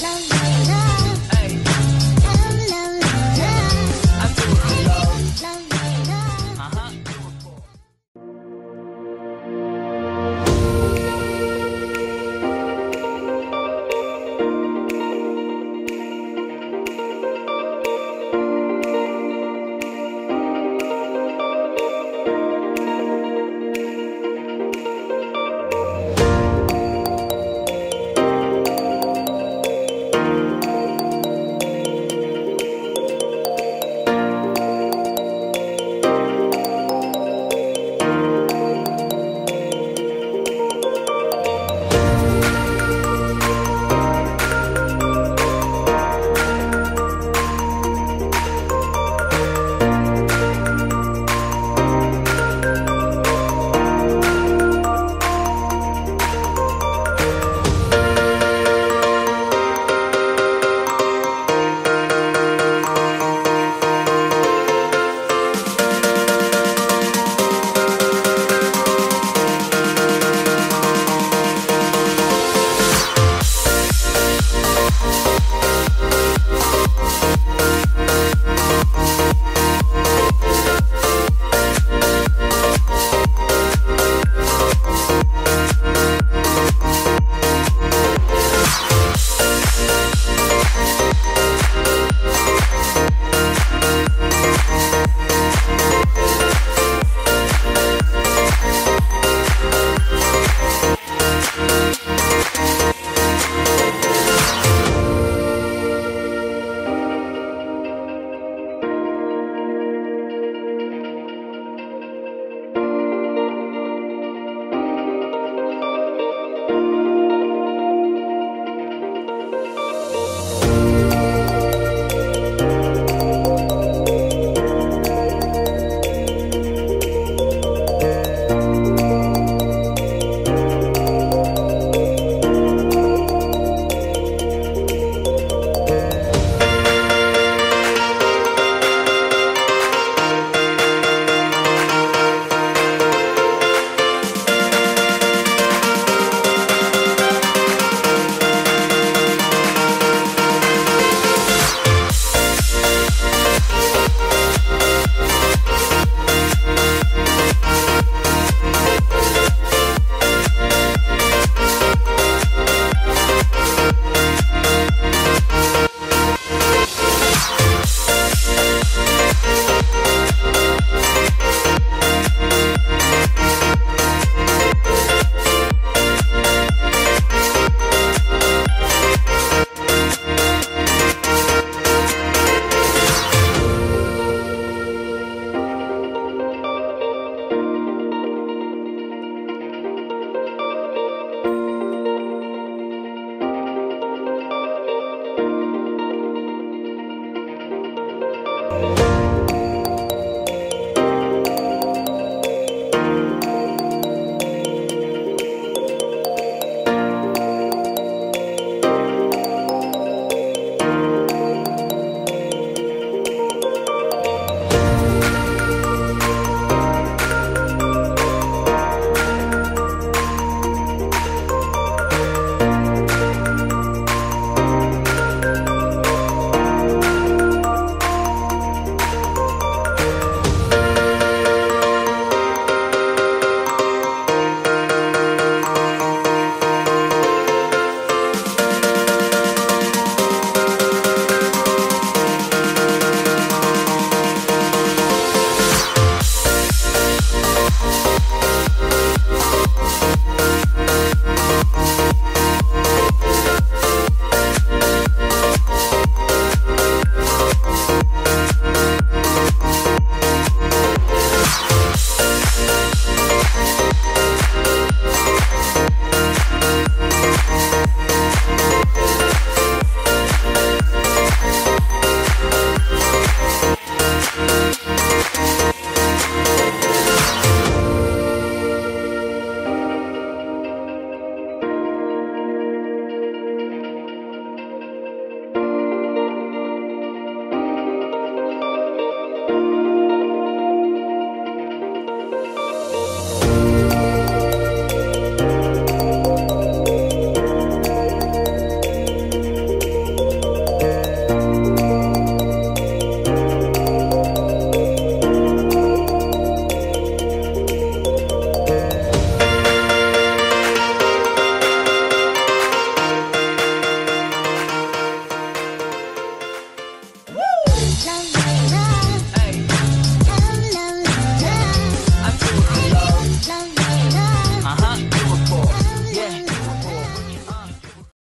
那